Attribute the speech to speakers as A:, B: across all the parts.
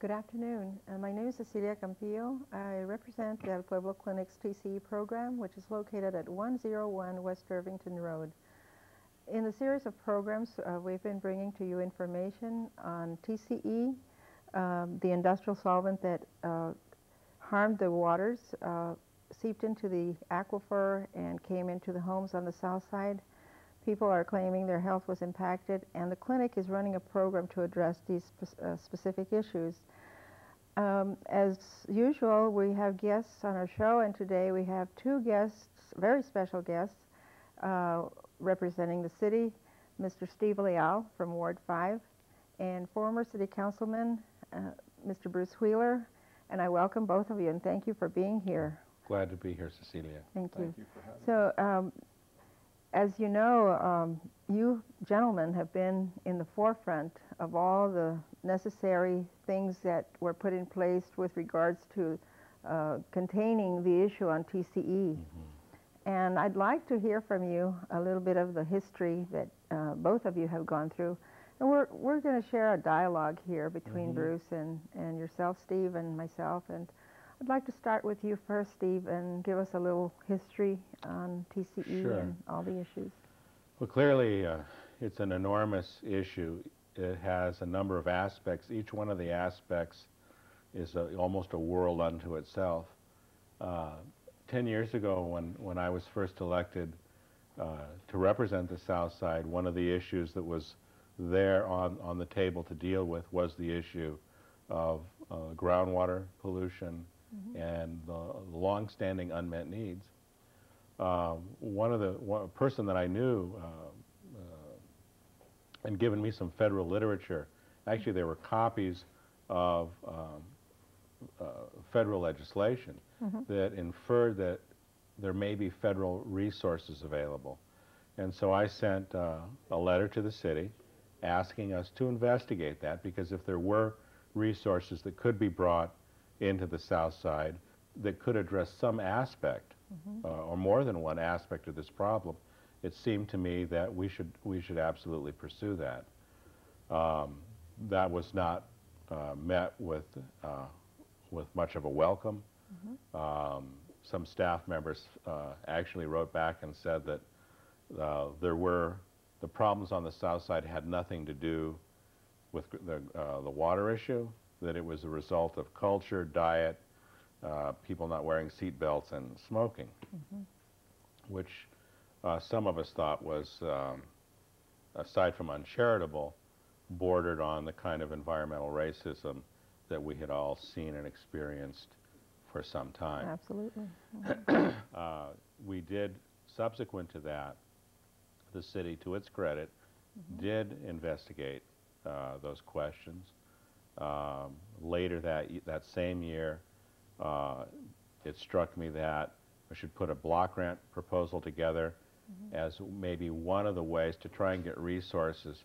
A: Good afternoon. Uh, my name is Cecilia Campillo. I represent the El Pueblo Clinic's TCE program, which is located at 101 West Irvington Road. In the series of programs, uh, we've been bringing to you information on TCE, um, the industrial solvent that uh, harmed the waters, uh, seeped into the aquifer and came into the homes on the south side. People are claiming their health was impacted, and the clinic is running a program to address these spe uh, specific issues. Um, as usual, we have guests on our show, and today we have two guests, very special guests, uh, representing the city, Mr. Steve Leal from Ward 5, and former city councilman, uh, Mr. Bruce Wheeler, and I welcome both of you and thank you for being here.
B: Glad to be here, Cecilia.
A: Thank you.
C: Thank you for having
A: So, um, as you know, um, you gentlemen have been in the forefront of all the necessary things that were put in place with regards to uh, containing the issue on TCE.
B: Mm-hmm.
A: And I'd like to hear from you a little bit of the history that uh, both of you have gone through. And we're, we're going to share a dialogue here between
B: Mhm.
A: Bruce and, and yourself, Steve, and myself. And I'd like to start with you first, Steve, and give us a little history on TCE
B: Sure.
A: and all the issues.
B: Well, clearly, uh, it's an enormous issue. It has a number of aspects. Each one of the aspects is a, almost a world unto itself. Uh, Ten years ago, when, when I was first elected uh, to represent the South Side, one of the issues that was there on, on the table to deal with was the issue of uh, groundwater pollution and the long-standing unmet needs. Um, one of the one person that I knew uh, uh, and given me some federal literature. Actually, there were copies of um, uh, federal legislation that inferred that there may be federal resources available. And so I sent uh, a letter to the city asking us to investigate that because if there were resources that could be brought into the South Side that could address some aspect uh, or more than one aspect of this problem, it seemed to me that we should we should absolutely pursue that. Um, that was not uh, met with uh, with much of a welcome. Um, some staff members uh, actually wrote back and said that uh, there were the problems on the south side had nothing to do with the uh, the water issue. That it was a result of culture, diet, uh, people not wearing seat belts and smoking, which uh, some of us thought was, um, aside from uncharitable, bordered on the kind of environmental racism that we had all seen and experienced for some time.
A: Absolutely.
B: Uh, we did, subsequent to that, the city, to its credit, did investigate uh, those questions. Um, later that, that same year, uh, it struck me that I should put a block grant proposal together as maybe one of the ways to try and get resources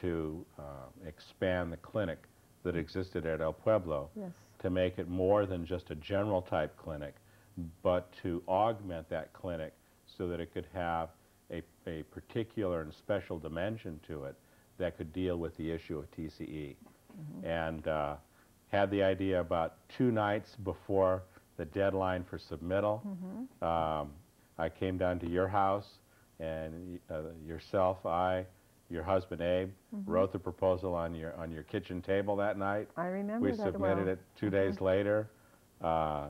B: to uh, expand the clinic that existed at El Pueblo
A: Yes.
B: to make it more than just a general type clinic, but to augment that clinic so that it could have a, a particular and special dimension to it that could deal with the issue of TCE. And uh, had the idea about two nights before the deadline for submittal. Um, I came down to your house, and uh, yourself, I, your husband Abe, wrote the proposal on your on your kitchen table that night.
A: I remember
B: We
A: that
B: submitted
A: well. Mm-hmm.
B: it two days later. Uh,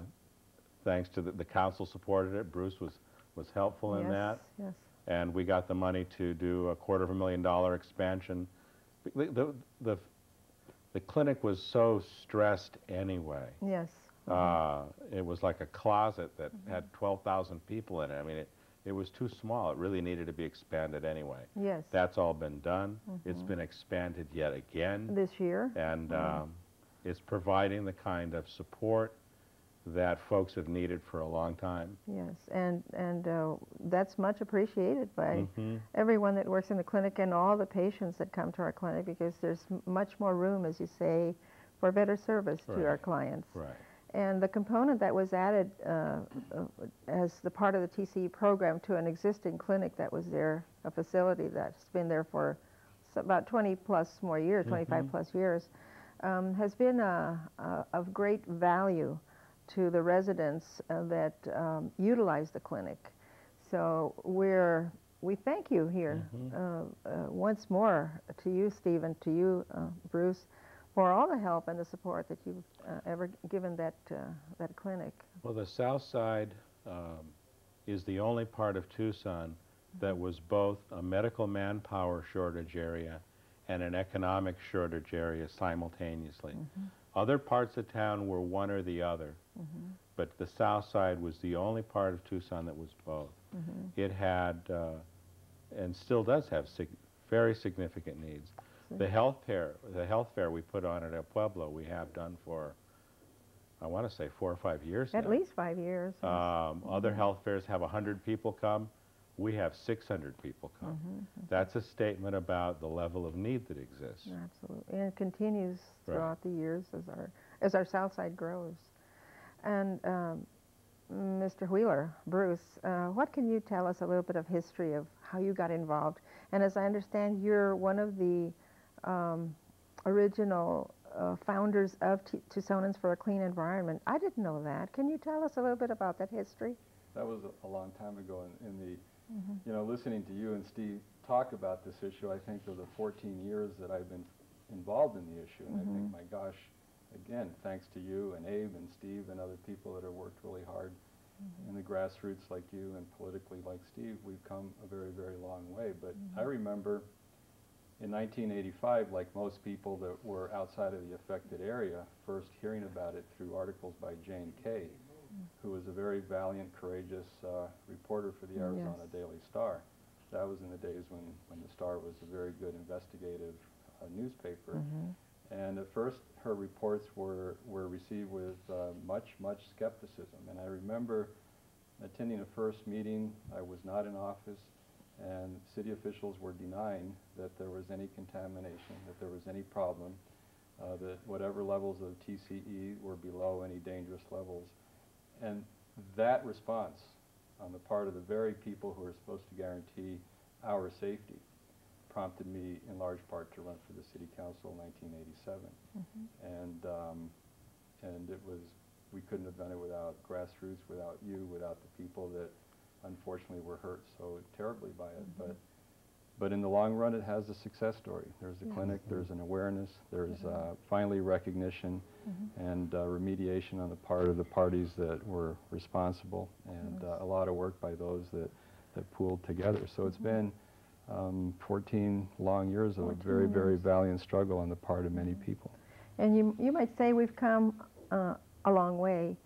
B: thanks to the, the council supported it. Bruce was, was helpful in
A: yes,
B: that.
A: Yes.
B: And we got the money to do a quarter of a million dollar expansion. The, the, the, the clinic was so stressed anyway.
A: Yes.
B: Uh, it was like a closet that
A: Mm-hmm.
B: had 12,000 people in it. I mean, it, it was too small. It really needed to be expanded anyway.
A: Yes.
B: That's all been done. It's
A: Mm-hmm.
B: been expanded yet again
A: This year.
B: and
A: Mm-hmm.
B: um, it's providing the kind of support that folks have needed for a long time.
A: Yes, and and uh, that's much appreciated by
B: Mhm.
A: everyone that works in the clinic and all the patients that come to our clinic because there's much more room, as you say, for better service to our clients.
B: Right.
A: And the component that was added uh, uh, as the part of the TCE program to an existing clinic that was there, a facility that's been there for about 20 plus more years, 25 plus years, um, has been uh, uh, of great value to the residents uh, that um, utilize the clinic. So we're we thank you here
B: Mhm.
A: uh, uh, once more to you, Stephen, to you, uh, Bruce, for all the help and the support that you've uh, ever given that uh, that clinic.
B: Well, the south side um, is the only part of Tucson that was both a medical manpower shortage area and an economic shortage area simultaneously.
A: Mm-hmm.
B: Other parts of town were one or the other,
A: Mm-hmm.
B: but the south side was the only part of Tucson that was both.
A: Mm-hmm.
B: It had, uh, and still does have, sig- very significant needs. The health fair, the health fair we put on at El Pueblo, we have done for, I want to say, four or five years
A: At
B: now.
A: least five years.
B: Um, Other health fairs have 100 people come. We have 600 people come.
A: Mm-hmm.
B: That's a statement about the level of need that exists.
A: Absolutely, and it continues
B: Right.
A: throughout the years as our as our south side grows. And um, Mr. Wheeler, Bruce, uh, what can you tell us a little bit of history of how you got involved? And as I understand, you're one of the um, original uh, founders of T- Tucsonans for a Clean Environment. I didn't know that. Can you tell us a little bit about that history?
C: That was a, a long time ago in, in the,
A: Mm-hmm.
C: you know, listening to you and Steve talk about this issue, I think of the 14 years that I've been involved in the issue. And I think, mm-hmm. my gosh, again, thanks to you and Abe and Steve and other people that have worked really hard mm-hmm. in the grassroots like you and politically like Steve, we've come a very, very long way. But mm-hmm. I remember in 1985, like most people that were outside of the affected area, first hearing about it through articles by Jane Kay, who was a very valiant, courageous uh, reporter for the
A: Mm,
C: Arizona
A: yes.
C: Daily Star. That was in the days when, when the Star was a very good investigative uh, newspaper.
A: Mm-hmm.
C: And at first, her reports were, were received with uh, much, much skepticism. And I remember attending a first meeting. I was not in office, and city officials were denying that there was any contamination, that there was any problem, uh, that whatever levels of TCE were below any dangerous levels. And that response on the part of the very people who are supposed to guarantee our safety prompted me in large part to run for the city council in 1987. And, um, and it was, we couldn't have done it without grassroots, without you, without the people that unfortunately were hurt so terribly by it. But, but in the long run, it has a success story. There's a clinic, there's an awareness, there's uh, finally recognition and uh, remediation on the part of the parties that were responsible, and uh, a lot of work by those that, that pooled together. So it's been um, 14 long years of a
A: 14
C: very, very valiant struggle on the part of many people.
A: And you, you might say we've come uh, a long way,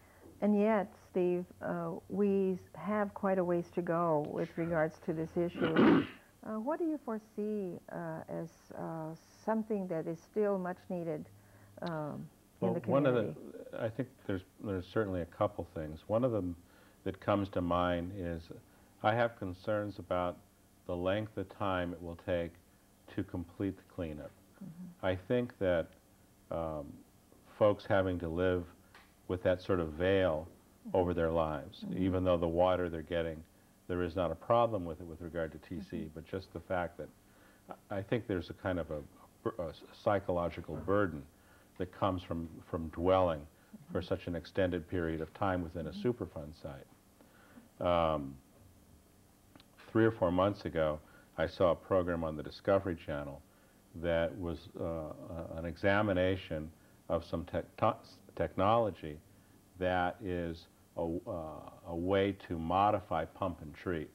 A: and yet, Steve, uh, we have quite a ways to go with regards to this issue. Uh, what do you foresee uh, as uh, something that is still much needed um, in
B: Well,
A: the
B: one
A: community?
B: of the, I think there's, there's certainly a couple things. One of them that comes to mind is I have concerns about the length of time it will take to complete the cleanup. I think that um, folks having to live with that sort of veil over their lives, even though the water they're getting, there is not a problem with it with regard to TC, but just the fact that I think there's a kind of a, a psychological burden that comes from, from dwelling for such an extended period of time within a Superfund site. Um, three or four months ago, I saw a program on the Discovery Channel that was uh, an examination of some tech- technology that is a, uh, a way to modify pump and treat,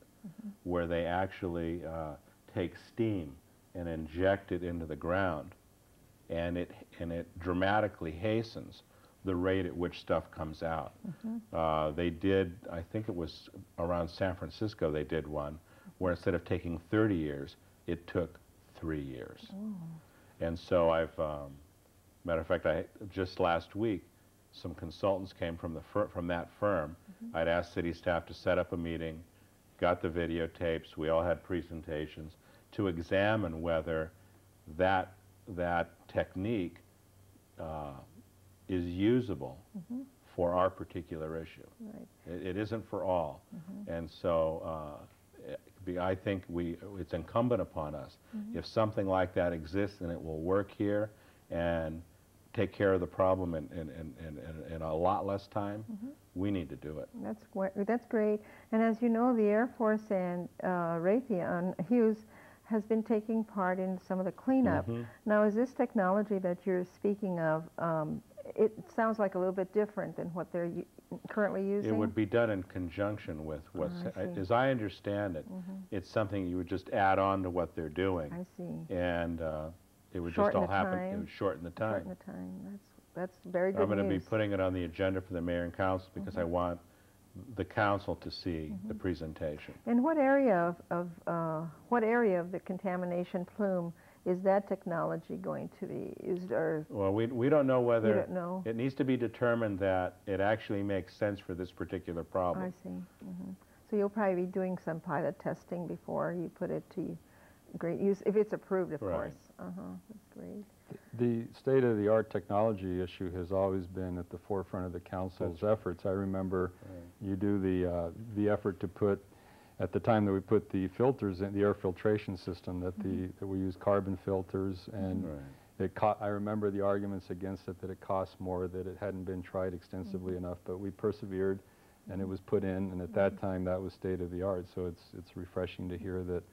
B: where they actually uh, take steam and inject it into the ground, and it and it dramatically hastens the rate at which stuff comes out. Uh, they did, I think it was around San Francisco, they did one where instead of taking 30 years, it took three years. And so I've, um, matter of fact, I just last week, some consultants came from the fir- from that firm. I'd asked city staff to set up a meeting, got the videotapes. We all had presentations to examine whether that that technique uh, is usable for our particular issue.
A: Right.
B: It, it isn't for all, and so uh, I think we it's incumbent upon us if something like that exists and it will work here, and take care of the problem in, in, in, in, in a lot less time,
A: Mm-hmm.
B: we need to do it.
A: That's that's great. And as you know, the Air Force and uh, Raytheon Hughes has been taking part in some of the cleanup.
B: Mhm.
A: Now, is this technology that you're speaking of? Um, it sounds like a little bit different than what they're currently using.
B: It would be done in conjunction with what's,
A: Oh, I.
B: As I understand it, it's something you would just add on to what they're doing.
A: I see.
B: And uh, it would
A: Shorten
B: just all happen, it would shorten the time.
A: Shorten the time. That's that's very good
B: I'm going to be.
A: Mm-hmm.
B: putting it on the agenda for the mayor and council because I want the council to see the presentation.
A: In what area of, of uh, what area of the contamination plume is that technology going to be used, or
B: Well, we, we don't know
A: you
B: whether,
A: don't know?
B: it needs to be determined that it actually makes sense for this particular problem.
A: I see. hmm So you'll probably be doing some pilot testing before you put it to great use, if it's approved, of
B: Right.
A: course. Uh-huh, that's great.
C: The state-of-the-art technology issue has always been at the forefront of the council's efforts. I remember you do the, uh, the effort to put, at the time that we put the filters in, the air filtration system, that the, that we use carbon filters, and
B: Right.
C: it co- I remember the arguments against it, that it costs more, that it hadn't been tried extensively enough, but we persevered, and it was put in, and at that time, that was state-of-the-art, so it's, it's refreshing to hear that,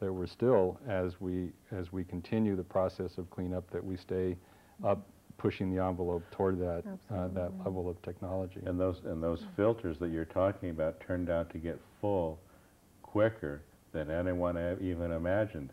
C: that we're still, as we, as we continue the process of cleanup, that we stay up, pushing the envelope toward that, uh, that level of technology.
B: And those, and those filters that you're talking about turned out to get full quicker than anyone e- even imagined.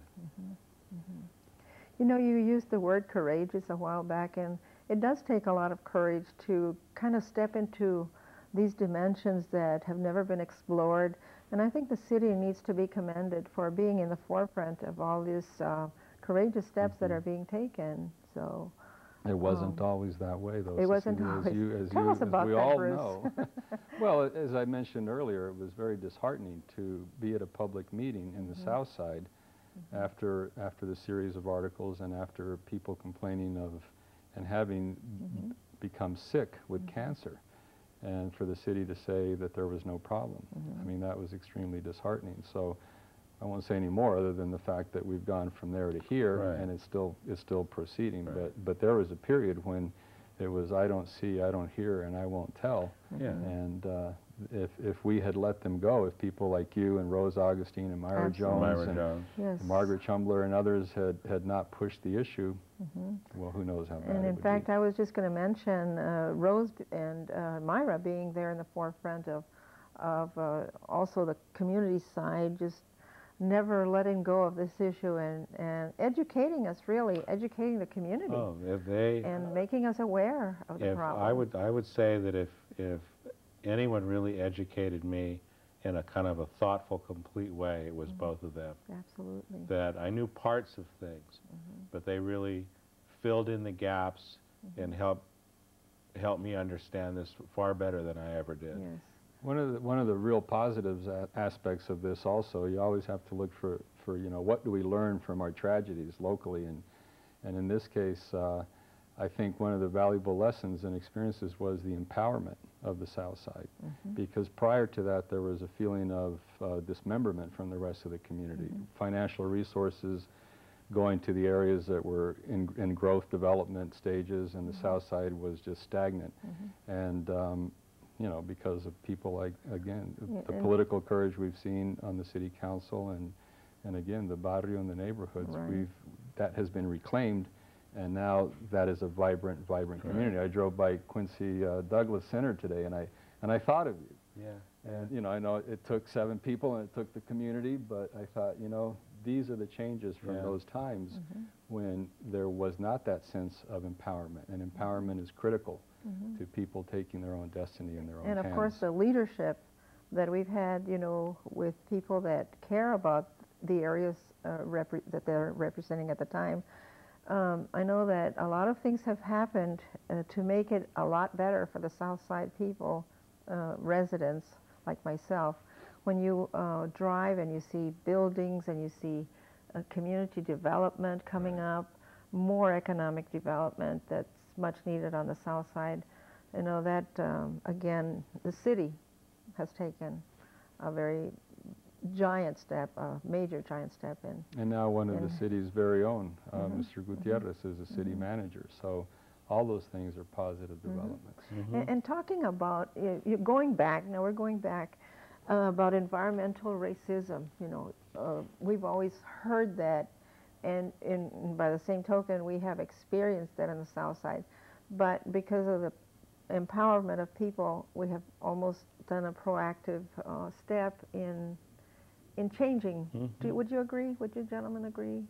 A: You know, you used the word courageous a while back, and it does take a lot of courage to kind of step into these dimensions that have never been explored. And I think the city needs to be commended for being in the forefront of all these uh, courageous steps that are being taken. So,
C: It wasn't
A: Um,
C: always that way, though.
A: it wasn't
C: Cecilia,
A: always.
C: As you, as
A: Tell
C: you,
A: us
C: as
A: about
C: we
A: that,
C: all
A: Bruce.
C: know. well, as I mentioned earlier, it was very disheartening to be at a public meeting in
A: Mm-hmm.
C: the South Side after after the series of articles and after people complaining of and having
A: Mm-hmm.
C: become sick with cancer, and for the city to say that there was no problem.
A: Mm-hmm.
C: I mean, that was extremely disheartening. So. I won't say any more other than the fact that we've gone from there to here,
B: Right.
C: and it's still it's still proceeding.
B: Right.
C: But but there was a period when it was I don't see, I don't hear, and I won't tell.
B: Yeah.
C: And uh, if if we had let them go, if people like you and Rose Augustine and Myra
A: Absolutely.
C: Jones
B: Myra
C: and
B: Jones.
A: yes.
C: Margaret Chumbler and others had had not pushed the issue, well, who knows how bad.
A: And
C: it
A: in
C: would
A: fact,
C: be.
A: I was just going to mention uh, Rose and uh, Myra being there in the forefront of, of uh, also the community side, just never letting go of this issue and, and educating us, really, educating the community
B: Oh, if they,
A: and making us aware of the
B: if,
A: problem.
B: I would, I would say that if, if anyone really educated me in a kind of a thoughtful, complete way, it was both of them.
A: Absolutely.
B: That I knew parts of things,
A: Mm-hmm.
B: but they really filled in the gaps and helped, helped me understand this far better than I ever did.
A: Yes.
C: One of the one of the real positives aspects of this also, you always have to look for for you know what do we learn from our tragedies locally, and and in this case, uh, I think one of the valuable lessons and experiences was the empowerment of the South Side, because prior to that there was a feeling of uh, dismemberment from the rest of the community, financial resources going to the areas that were in, in growth development stages, and the South Side was just stagnant, and um, you know, because of people like, again,
A: Yeah,
C: the political courage we've seen on the city council and, and again, the barrio and the neighborhoods,
A: Right.
C: we've, that has been reclaimed, and now that is a vibrant, vibrant
B: Right.
C: community. I drove by Quincy uh, Douglas Center today, and I, and I thought of you.
B: Yeah.
C: And, you know, I know it took seven people and it took the community, but I thought, you know, these are the changes from
B: Yeah.
C: those times when there was not that sense of empowerment, and empowerment is critical to people taking their own destiny in their own
A: And
C: hands.
A: of course, the leadership that we've had, you know, with people that care about the areas uh, repre- that they're representing at the time. Um, I know that a lot of things have happened uh, to make it a lot better for the South Side people, uh, residents like myself. When you uh, drive and you see buildings and you see uh, community development coming up, more economic development that's much needed on the South Side, you know, that, um, again, the city has taken a very giant step, a major giant step in.
C: And now one of the city's very own, uh,
A: Mhm.
C: Mr. Gutierrez, is a city manager. So All those things are positive
A: Mm-hmm.
C: developments.
A: And, and talking about, you you- going back, now we're going back, uh, about environmental racism, you know, uh, we've always heard that, and in, and by the same token, we have experienced that on the south side. But because of the empowerment of people, we have almost done a proactive uh, step in, in changing. Do, would you agree? Would you gentlemen agree?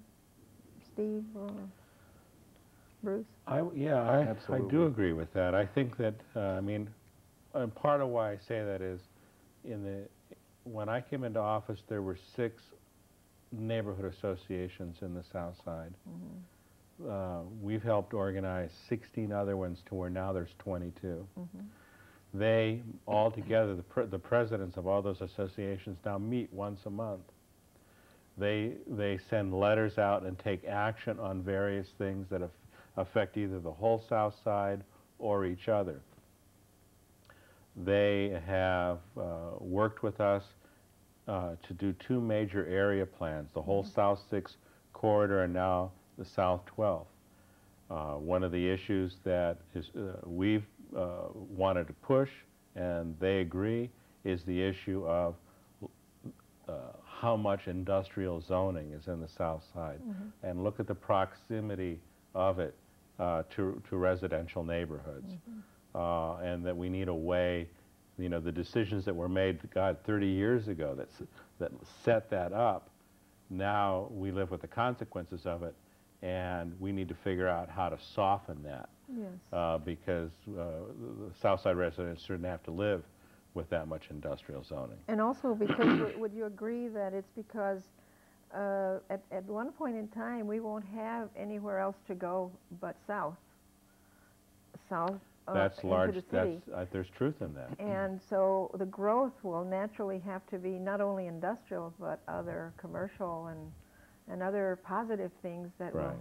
A: Steve, uh, Bruce?
B: I, yeah, I, I
C: Absolutely.
B: do agree with that. I think that, uh, I mean, and part of why I say that is, in the, when I came into office, there were six neighborhood associations in the South Side. Uh, we've helped organize 16 other ones to where now there's 22. They all together, the, pre- the presidents of all those associations now meet once a month. They, they send letters out and take action on various things that af- affect either the whole South Side or each other. They have uh, worked with us uh, to do two major area plans, the whole South 6 corridor and now the South 12. Uh, one of the issues that is, uh, we've uh, wanted to push, and they agree, is the issue of uh, how much industrial zoning is in the south side, and look at the proximity of it uh, to, to residential neighborhoods, uh, and that we need a way, you know, the decisions that were made, God, 30 years ago that, s- that set that up, now we live with the consequences of it, and we need to figure out how to soften that
A: Yes.
B: uh, because uh, the the south side residents shouldn't have to live with that much industrial zoning.
A: And also because, would- you agree that it's because uh, at, at one point in time, we won't have anywhere else to go but south? South uh,
B: That's large,
A: the city.
B: that's, uh, there's truth in that.
A: And so the growth will naturally have to be not only industrial, but other commercial and, and other positive things that will.
B: Right.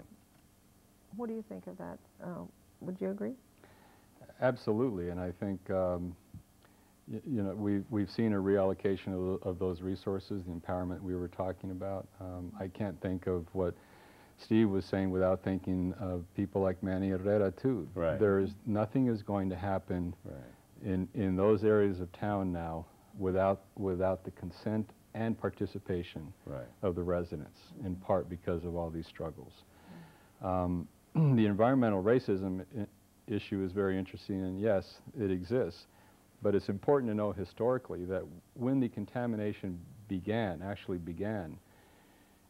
A: What do you think of that? Uh, Would you agree?
C: Absolutely, and I think, um, y- you know, we've, we've seen a reallocation of, of those resources, the empowerment we were talking about. Um, I can't think of what Steve was saying without thinking of people like Manny Herrera too.
B: Right.
C: There is, nothing is going to happen
B: Right.
C: in, in those areas of town now without, without the consent and participation
B: Right.
C: of the residents, in part because of all these struggles. Um, the environmental racism i- issue is very interesting, and yes, it exists, but it's important to know historically that when the contamination began, actually began,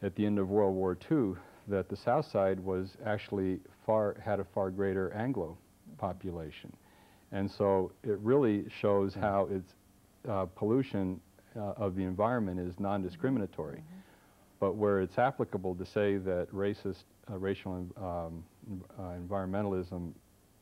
C: at the end of World War II, that the South Side was actually far, had a far greater Anglo population. And so it really shows how it's, uh, pollution uh, of the environment is non-discriminatory. But where it's applicable to say that racist, uh, racial um, uh, environmentalism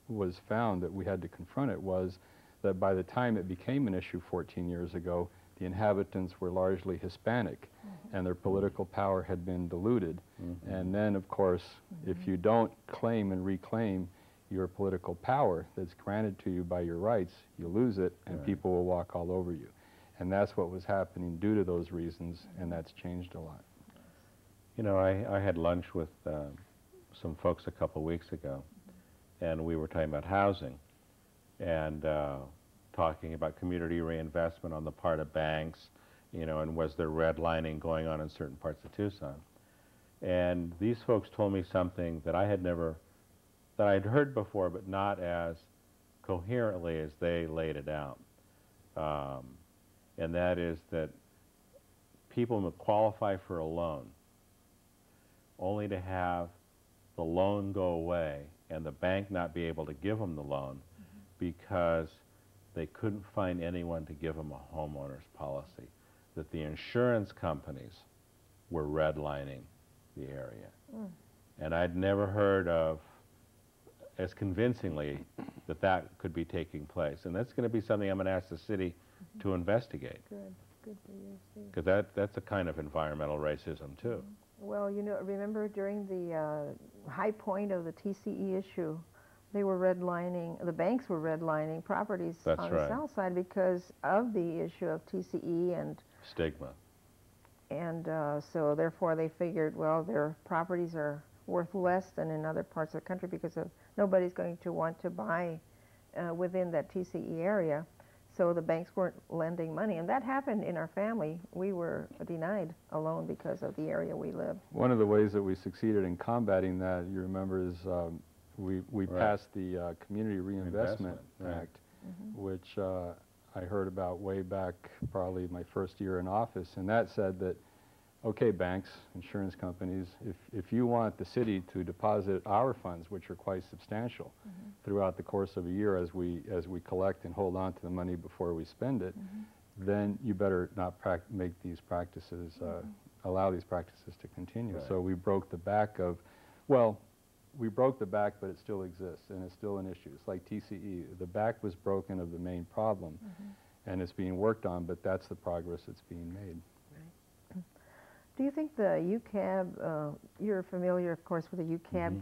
C: was found, that we had to confront it, was that by the time it became an issue 14 years ago, the inhabitants were largely Hispanic, and their political power had been diluted. And then, of course, if you don't claim and reclaim your political power that's granted to you by your rights, you lose it, and
B: Right.
C: people will walk all over you. And that's what was happening due to those reasons, and that's changed a lot.
B: You know, I, I had lunch with uh, some folks a couple weeks ago, and we were talking about housing and uh, talking about community reinvestment on the part of banks, you know, and was there redlining going on in certain parts of Tucson. And these folks told me something that I had never, that I'd heard before, but not as coherently as they laid it out. Um, and that is that people qualify for a loan only to have the loan go away and the bank not be able to give them the loan mm-hmm. because they couldn't find anyone to give them a homeowner's policy. That the insurance companies were redlining the area. Mm. And I'd never heard of as convincingly that that could be taking place. And that's going to be something I'm going to ask the city mm-hmm. to investigate
A: Good, good for you,
B: because that, that's a kind of environmental racism too. Mm-hmm.
A: Well, you know, remember during the uh, high point of the TCE issue, they were redlining, the banks were redlining properties
B: That's
A: on
B: right.
A: the south side because of the issue of TCE and,
B: Stigma.
A: and uh, so therefore they figured, well, their properties are worth less than in other parts of the country because of nobody's going to want to buy uh, within that TCE area. So the banks weren't lending money, and that happened in our family. We were denied a loan because of the area we lived.
C: One of the ways that we succeeded in combating that, you remember, is um, we, we
B: Right.
C: passed the uh, Community Reinvestment
B: Investment, right.
C: Act, which uh, I heard about way back probably my first year in office, and that said that, okay, banks, insurance companies, if, if you want the city to deposit our funds, which are quite substantial, mm-hmm. throughout the course of a year as we, as we collect and hold on to the money before we spend it, mm-hmm. then you better not prac- make these practices, uh, mm-hmm. allow these practices to continue.
B: Right.
C: So we broke the back of, well, we broke the back, but it still exists, and it's still an issue. It's like TCE. The back was broken of the main problem, and it's being worked on, but that's the progress that's being made.
A: Do you think the UCAB, uh, you're familiar, of course, with the UCAB.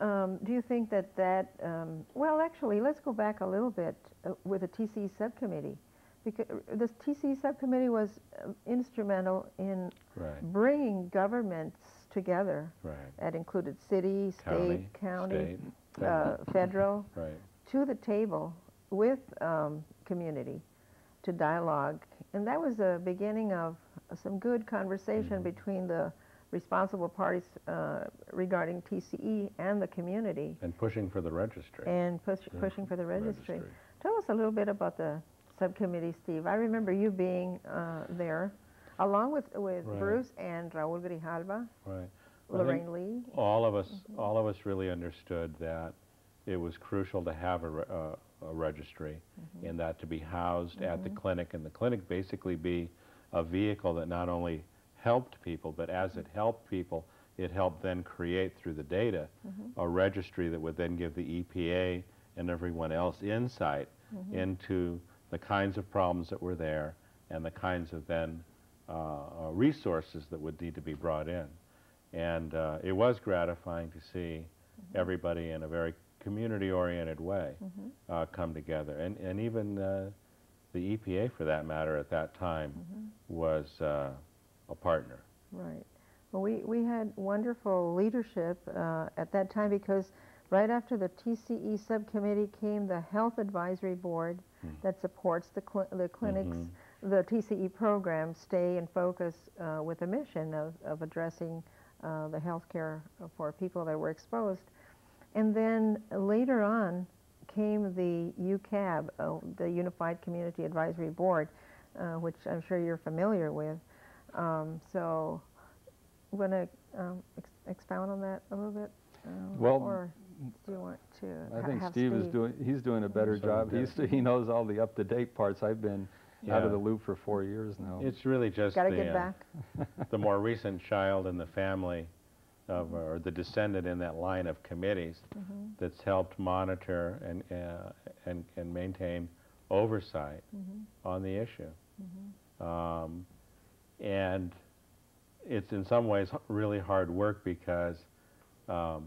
A: Um, do you think that that, um, well, actually, let's go back a little bit uh, with the TCE subcommittee. Because the TCE subcommittee was uh, instrumental in
B: Right,
A: bringing governments together.
B: right.
A: That included city,
B: County,
A: state, county,
B: state,
A: uh, federal,
B: Right,
A: to the table with um, community to dialogue. And that was the beginning of some good conversation
B: Mm-hmm.
A: between the responsible parties uh, regarding TCE and the community
B: and pushing for the registry.
A: and push,
B: Yeah,
A: pushing for the registry.
B: registry.
A: Tell us a little bit about the subcommittee, Steve. I remember you being uh, there along with, with
B: Right.
A: Bruce and Raul Grijalva,
B: Right.
A: Lorraine Lee.
B: All of us,
A: Mm-hmm.
B: all of us really understood that it was crucial to have a, uh, a registry
A: Mm-hmm.
B: and that to be housed at the clinic and the clinic basically be a vehicle that not only helped people, but as it helped people, it helped then create through the data
A: Mm-hmm.
B: a registry that would then give the EPA and everyone else insight
A: Mm-hmm.
B: into the kinds of problems that were there and the kinds of then uh, uh, resources that would need to be brought in. And uh, it was gratifying to see everybody in a very community-oriented way uh, come together. And, and even uh, the EPA, for that matter, at that time, was uh, a partner.
A: Right. Well, we, we had wonderful leadership uh, at that time because right after the TCE subcommittee came the Health Advisory Board that supports the, cl- the clinics, the TCE program, stay and focus uh, with a mission of, of addressing uh, the health care for people that were exposed. And then later on came the UCAB, uh, the Unified Community Advisory Board, uh, which I'm sure you're familiar with. Um, so, want to um, ex- expound on that a little bit? Um,
C: Well,
A: or do you want to
C: I
A: ha-
C: think
A: have
C: Steve is doing, he's doing a better
B: So
C: job.
B: good.
C: He's, he knows all the up-to-date parts. I've been out of the loop for four years now.
B: It's really just
A: Got to
B: the,
A: get
B: uh,
A: back.
B: the more recent child in the family of, or the descendant in that line of committees
A: Mm-hmm.
B: that's helped monitor and, uh, and, and maintain oversight
A: Mm-hmm.
B: on the issue. Um, and it's in some ways really hard work because um,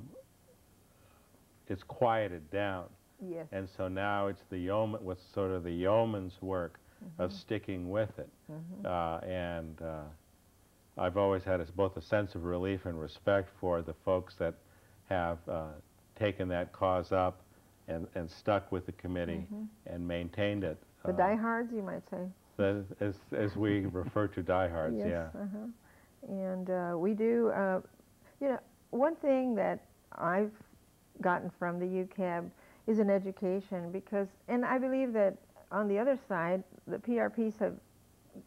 B: it's quieted down.
A: Yes.
B: And so now it's the yeoman, what's sort of the yeoman's work of sticking with it. Uh, and uh, I've always had a, both a sense of relief and respect for the folks that have uh, taken that cause up and, and stuck with the committee and maintained it.
A: The
B: uh,
A: diehards, you might say.
B: the- as, as we refer to diehards,
A: yes.
B: yeah.
A: Uh-huh. And uh, we do, uh, you know, one thing that I've gotten from the UCAB is an education because, and I believe that on the other side, the PRPs have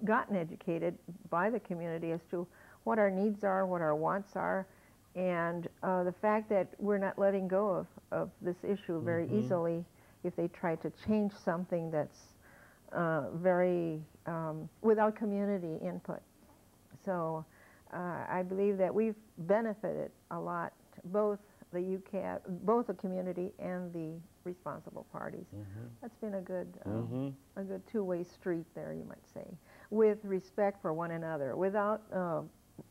A: gotten educated by the community as to what our needs are, what our wants are, and uh, the fact that we're not letting go of, of this issue very easily if they try to change something that's uh, very um, without community input. So uh, I believe that we've benefited a lot, both the UCAB, both the community and the responsible parties. That's been a good, um,
B: Mhm.
A: a good two-way street there, you might say, with respect for one another, without uh,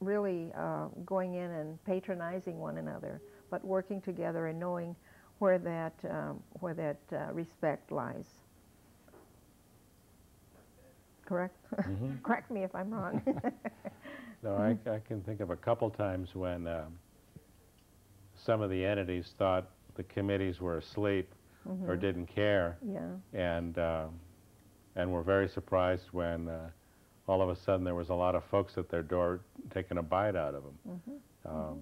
A: really uh, going in and patronizing one another, but working together and knowing where that um, where that uh, respect lies. Correct?
B: Mm-hmm.
A: Correct me if I'm wrong.
B: No, I, I can think of a couple times when um, some of the entities thought the committees were asleep or
A: Mhm.
B: didn't care,
A: Yeah.
B: and um, and were very surprised when uh, all of a sudden there was a lot of folks at their door taking a bite out of them.
A: Mhm.
B: Um,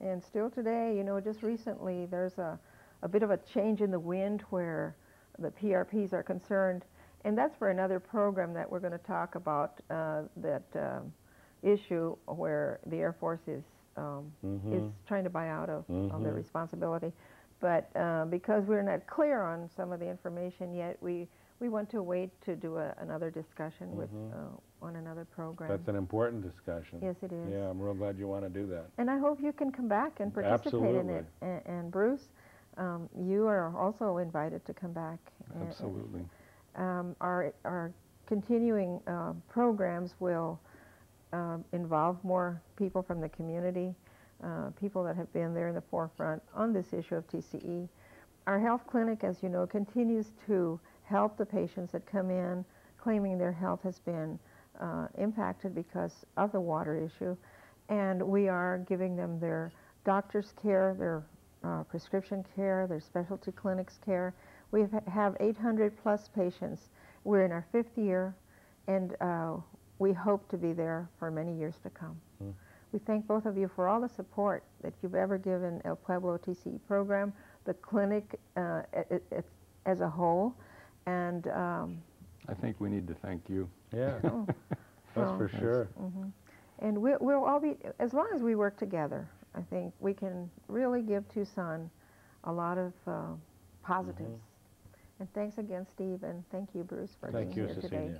A: And still today, you know, just recently, there's a, a bit of a change in the wind where the PRPs are concerned. And that's for another program that we're going to talk about, uh, that um, issue where the Air Force is, um, is
B: Mhm.
A: trying to buy out of, of their
B: Mhm.
A: responsibility. But uh, because we're not clear on some of the information yet, we, we want to wait to do a, another discussion with,
B: Mhm.
A: uh, on another program.
B: That's an important discussion.
A: Yes, it is.
B: Yeah, I'm real glad you want to do that.
A: And I hope you can come back and participate in it.
B: Absolutely.
A: And, and Bruce, um, you are also invited to come back. And- and,
C: Absolutely.
A: um, our, our continuing uh, programs will um, involve more people from the community, uh, people that have been there in the forefront on this issue of TCE. Our health clinic, as you know, continues to help the patients that come in claiming their health has been uh, impacted because of the water issue. And we are giving them their doctor's care, their uh, prescription care, their specialty clinics care. We have- have 800 plus patients. We're in our fifth year, and uh, we hope to be there for many years to come.
B: Mm.
A: We thank both of you for all the support that you've ever given El Pueblo TCE program, the clinic uh, it, it, as a whole, and um,
C: I think we need to thank you.
B: Yeah,
A: oh,
B: that's
A: well,
B: for sure.
A: hmm And we'll, we'll all be, as long as we work together, I think we can really give Tucson a lot of uh, positives. And thanks again, Steve, and thank you, Bruce, for.
B: Thank
A: being
B: you,
A: here
B: Cecilia.
A: today.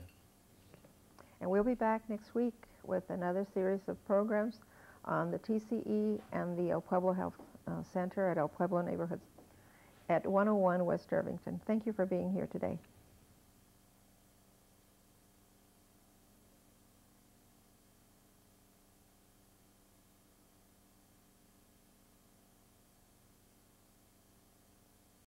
A: And we'll be back next week with another series of programs on the TCE and the El Pueblo Health uh, Center at El Pueblo Neighborhoods at 101 West Irvington. Thank you for being here today.